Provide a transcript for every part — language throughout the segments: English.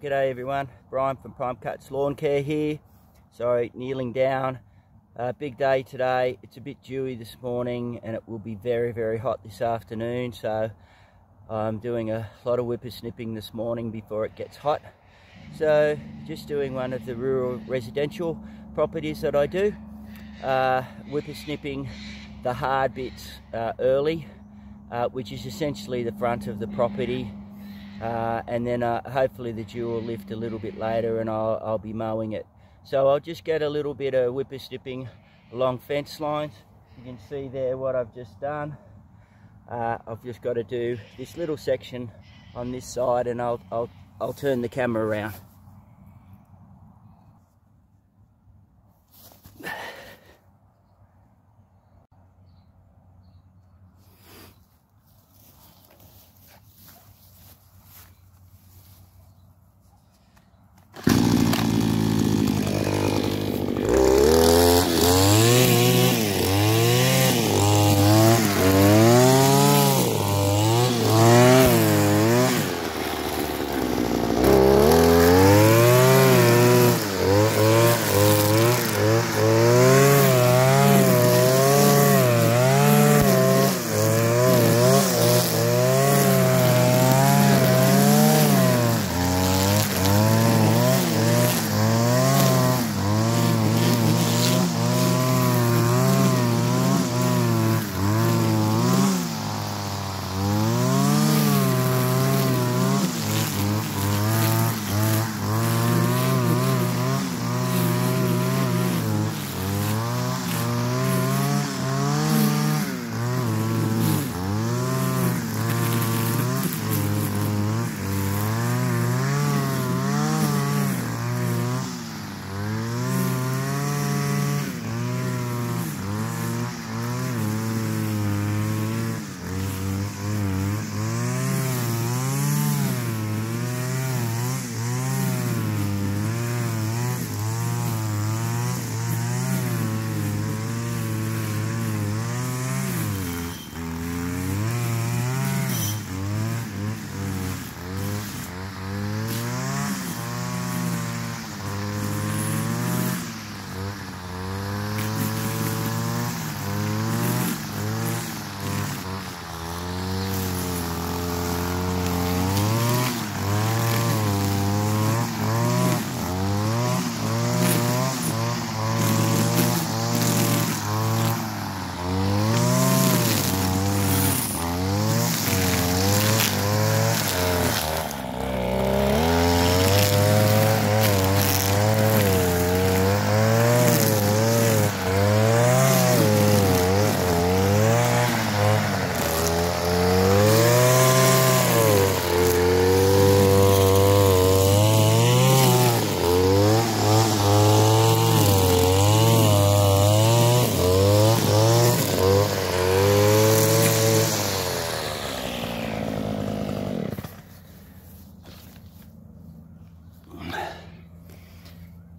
Well, g'day everyone. Brian from Prime Cuts Lawn Care here. Sorry, kneeling down. Uh, big day today. It's a bit dewy this morning and it will be very, very hot this afternoon. So I'm doing a lot of whippersnipping this morning before it gets hot. So just doing one of the rural residential properties that I do. Uh, whippersnipping the hard bits uh, early, uh, which is essentially the front of the property. Uh, and then uh, hopefully the dew will lift a little bit later and I'll, I'll be mowing it. So I'll just get a little bit of whippersnipping along fence lines. You can see there what I've just done. Uh, I've just got to do this little section on this side and I'll, I'll, I'll turn the camera around.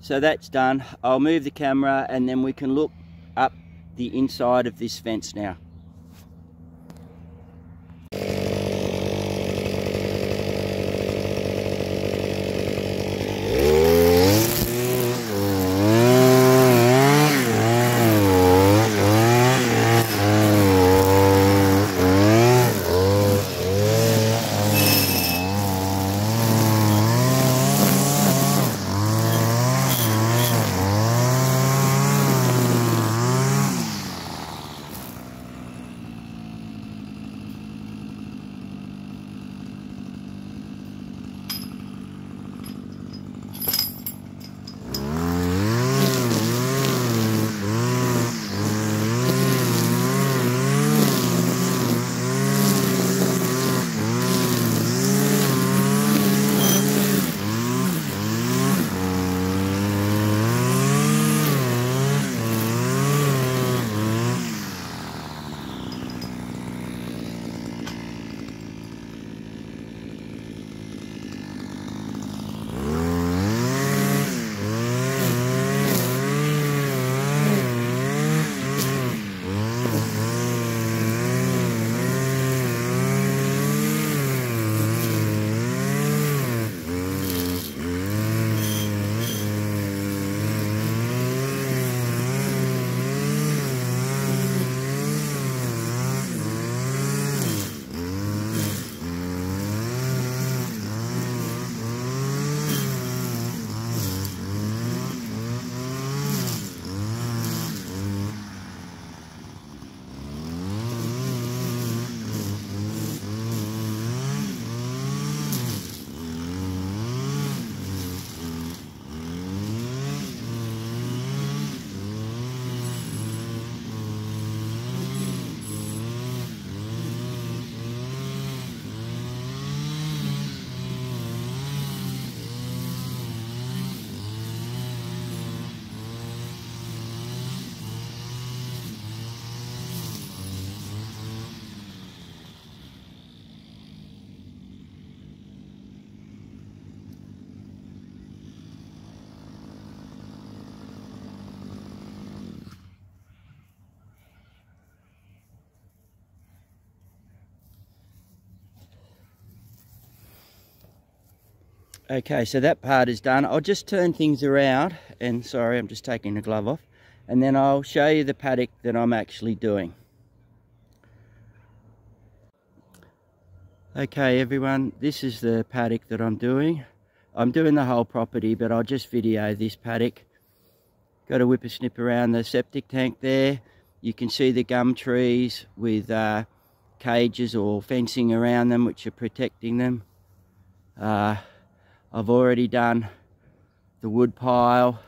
So that's done. I'll move the camera and then we can look up the inside of this fence now. Okay, so that part is done. I'll just turn things around and sorry, I'm just taking the glove off. And then I'll show you the paddock that I'm actually doing. Okay everyone, this is the paddock that I'm doing. I'm doing the whole property, but I'll just video this paddock. Got a whippersnip around the septic tank there. You can see the gum trees with uh, cages or fencing around them, which are protecting them. Uh, I've already done the wood pile.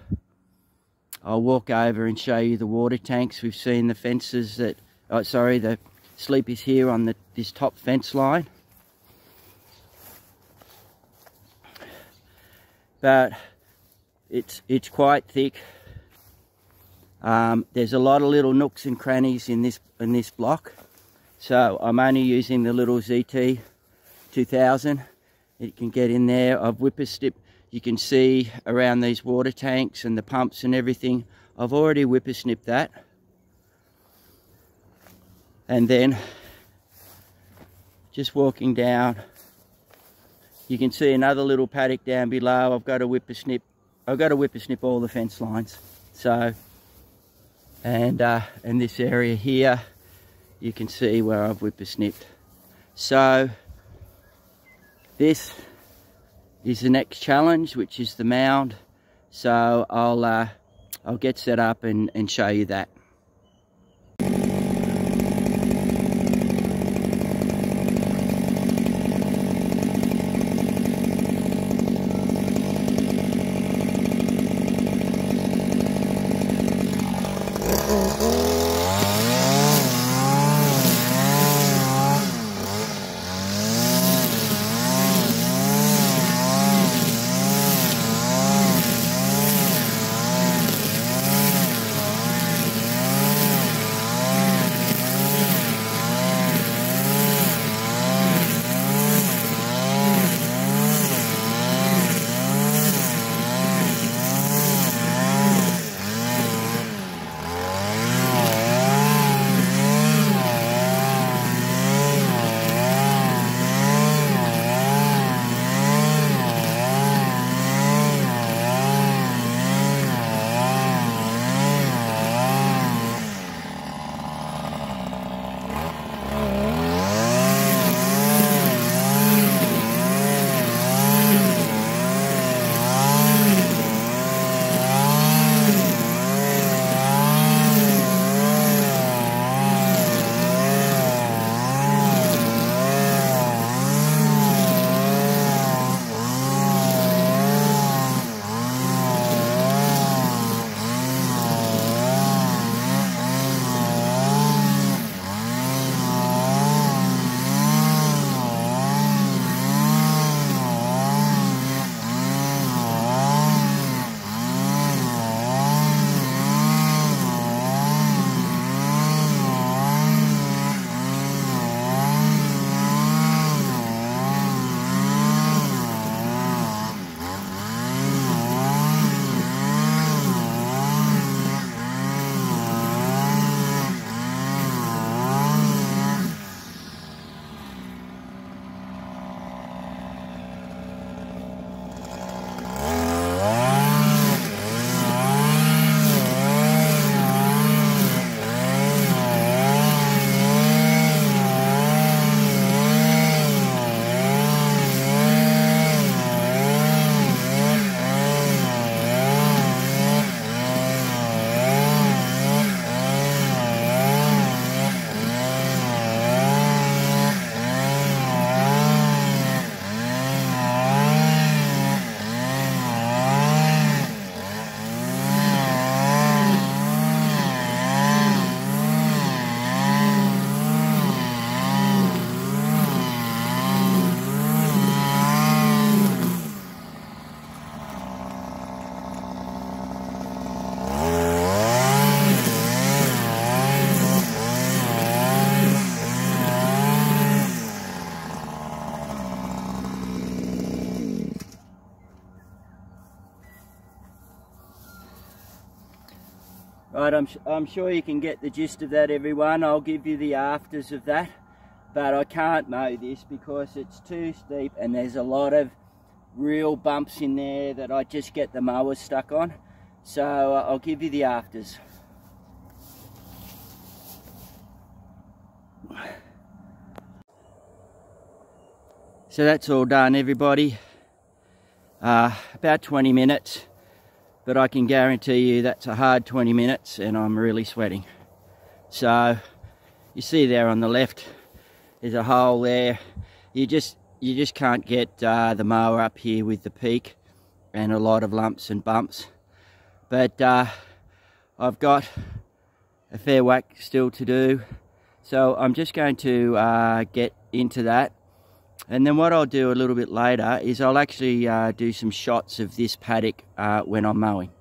I'll walk over and show you the water tanks. We've seen the fences that, oh, sorry, the sleep is here on the, this top fence line. But it's, it's quite thick. Um, there's a lot of little nooks and crannies in this, in this block. So I'm only using the little ZT 2000 it can get in there. I've whippersnip. You can see around these water tanks and the pumps and everything. I've already whippersnipped that. And then just walking down, you can see another little paddock down below. I've got a whippersnip. I've got to whippersnip all the fence lines. So, and uh, in this area here, you can see where I've whippersnipped. So, this is the next challenge, which is the mound. So I'll, uh, I'll get set up and, and show you that. Right, I'm, I'm sure you can get the gist of that everyone. I'll give you the afters of that. But I can't mow this because it's too steep and there's a lot of real bumps in there that I just get the mower stuck on. So uh, I'll give you the afters. So that's all done everybody. Uh, about 20 minutes, but I can guarantee you that's a hard 20 minutes and I'm really sweating. So you see there on the left, there's a hole there. You just you just can't get uh, the mower up here with the peak and a lot of lumps and bumps. But uh, I've got a fair whack still to do. So I'm just going to uh, get into that and then what I'll do a little bit later is I'll actually uh, do some shots of this paddock uh, when I'm mowing.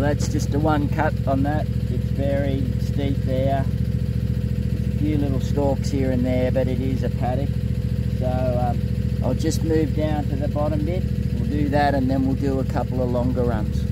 That's just a one cut on that. It's very steep there. There's a few little stalks here and there, but it is a paddock. So um, I'll just move down to the bottom bit. We'll do that and then we'll do a couple of longer runs.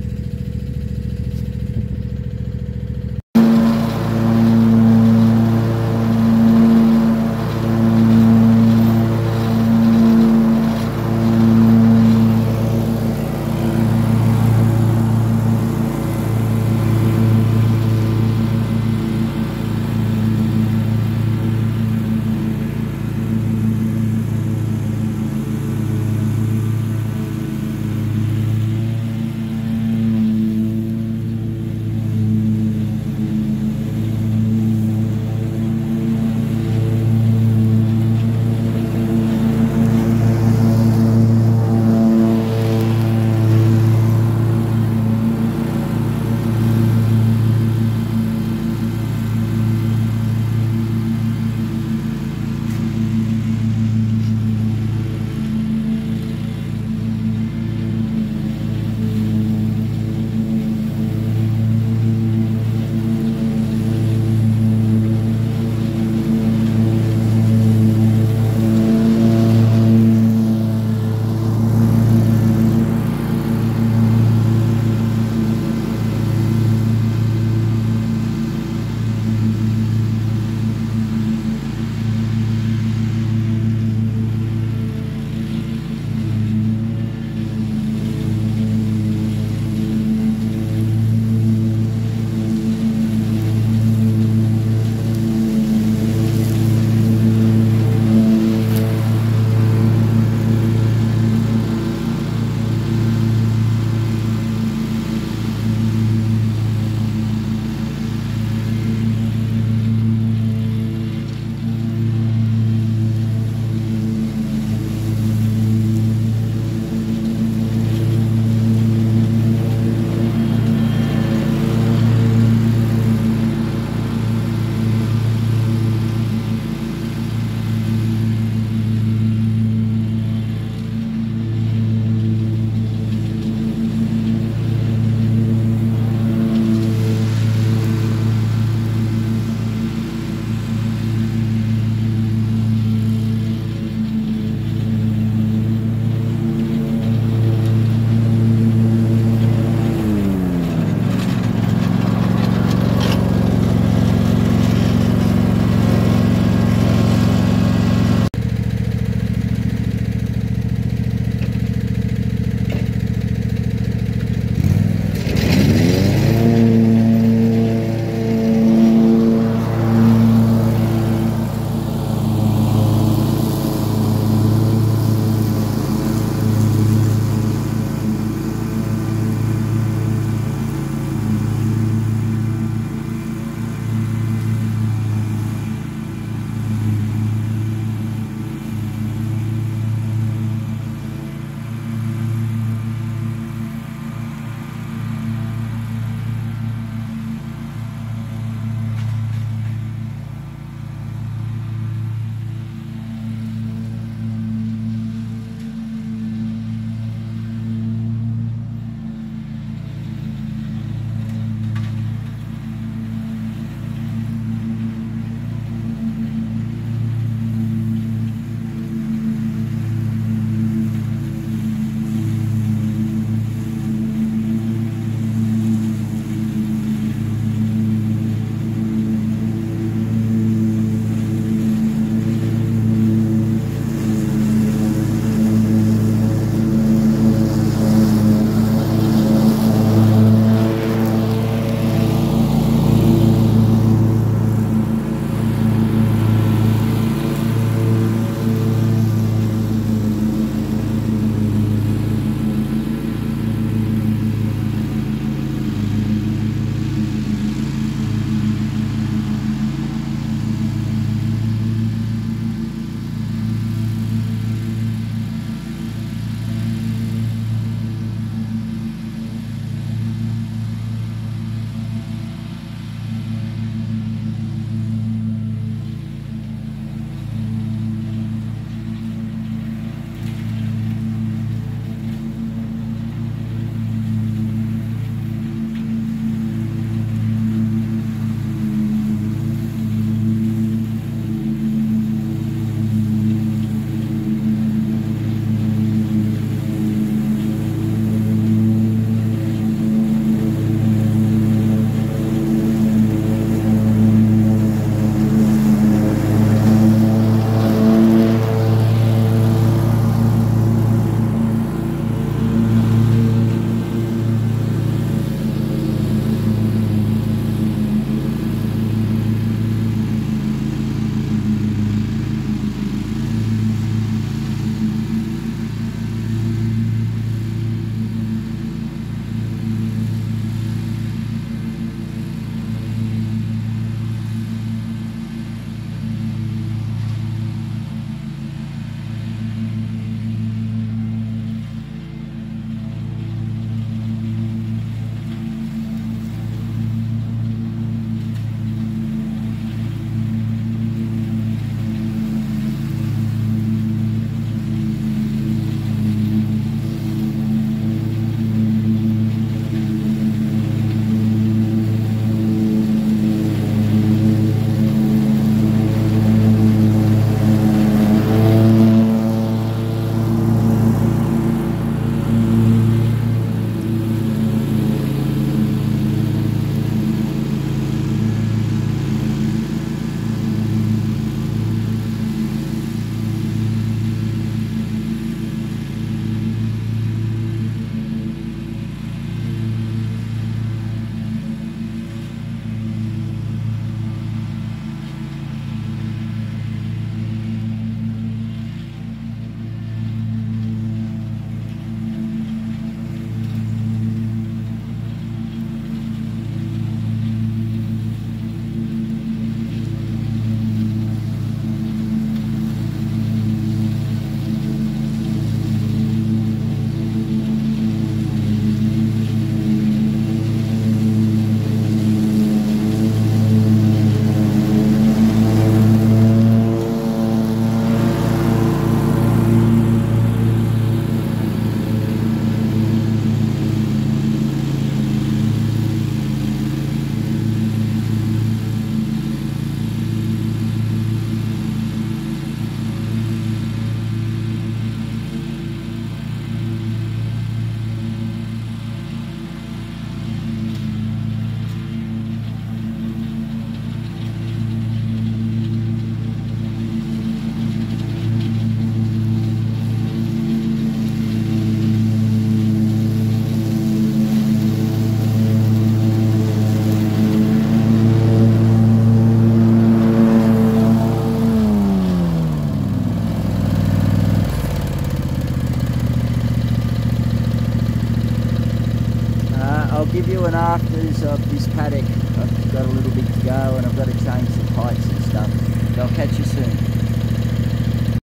Paddock. I've got a little bit to go and I've got to change some pipes and stuff. So I'll catch you soon.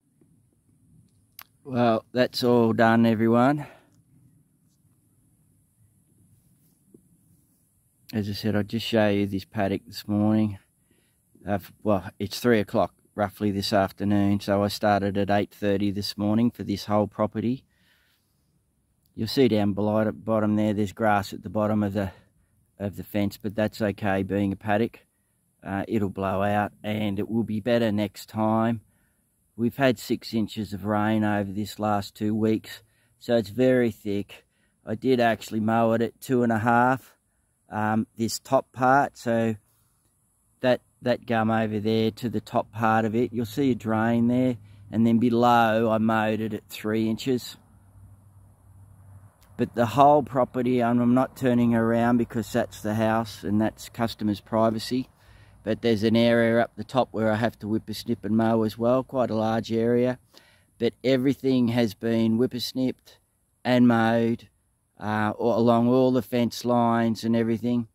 Well, that's all done everyone. As I said, I'll just show you this paddock this morning. Well, it's three o'clock roughly this afternoon, so I started at 8.30 this morning for this whole property. You'll see down below at the bottom there, there's grass at the bottom of the of the fence, but that's okay being a paddock. Uh, it'll blow out and it will be better next time. We've had six inches of rain over this last two weeks, so it's very thick. I did actually mow it at two and a half um, this top part. So that that gum over there to the top part of it, you'll see a drain there. And then below, I mowed it at three inches. But the whole property, and I'm not turning around because that's the house and that's customers' privacy. But there's an area up the top where I have to whippersnip and mow as well, quite a large area. But everything has been whippersnipped and mowed uh, along all the fence lines and everything.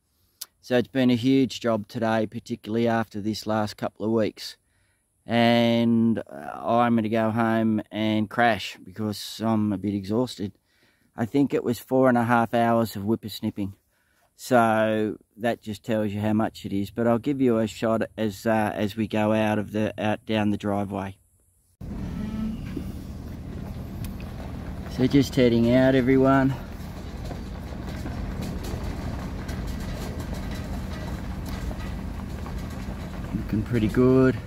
So it's been a huge job today, particularly after this last couple of weeks. And uh, I'm going to go home and crash because I'm a bit exhausted. I think it was four and a half hours of whippersnipping. So that just tells you how much it is. But I'll give you a shot as uh, as we go out of the out down the driveway. So just heading out, everyone. looking pretty good.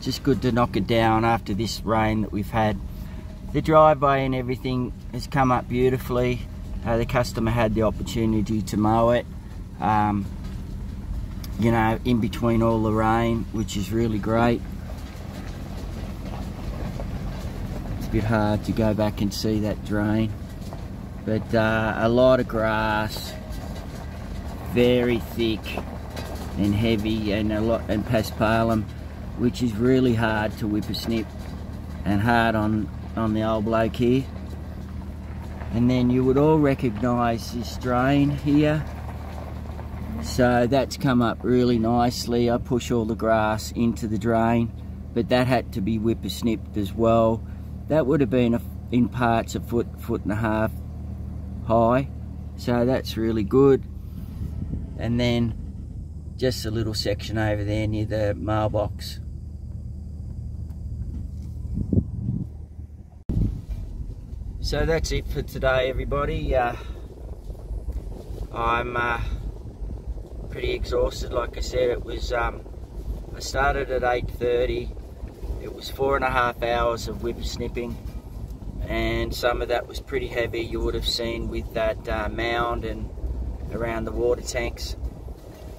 Just good to knock it down after this rain that we've had. The driveway and everything has come up beautifully. Uh, the customer had the opportunity to mow it, um, you know, in between all the rain, which is really great. It's a bit hard to go back and see that drain. But uh, a lot of grass, very thick, and heavy and a lot and paspalum which is really hard to whip a whippersnip and hard on on the old bloke here and then you would all recognize this drain here. So that's come up really nicely. I push all the grass into the drain but that had to be whippersnipped as well. That would have been a, in parts a foot foot and a half high. So that's really good. And then just a little section over there near the mailbox. So that's it for today everybody. Uh, I'm uh, pretty exhausted. Like I said it was um, I started at 8.30 it was four and a half hours of whip snipping and some of that was pretty heavy. You would have seen with that uh, mound and around the water tanks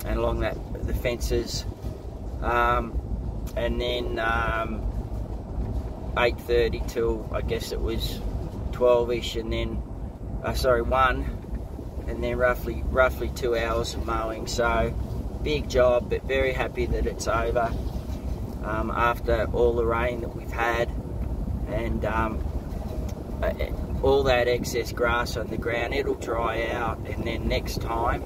and along that the fences. Um, and then um, 8.30 till I guess it was 12ish and then uh, sorry 1 and then roughly roughly two hours of mowing so big job but very happy that it's over um, after all the rain that we've had and um, all that excess grass on the ground it'll dry out and then next time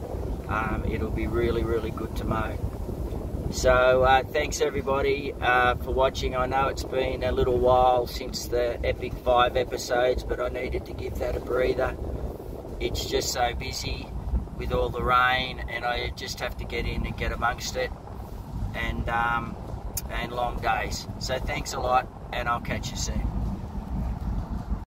um, it'll be really, really good to mow. So uh, thanks everybody uh, for watching. I know it's been a little while since the Epic 5 episodes, but I needed to give that a breather. It's just so busy with all the rain and I just have to get in and get amongst it and, um, and long days. So thanks a lot and I'll catch you soon.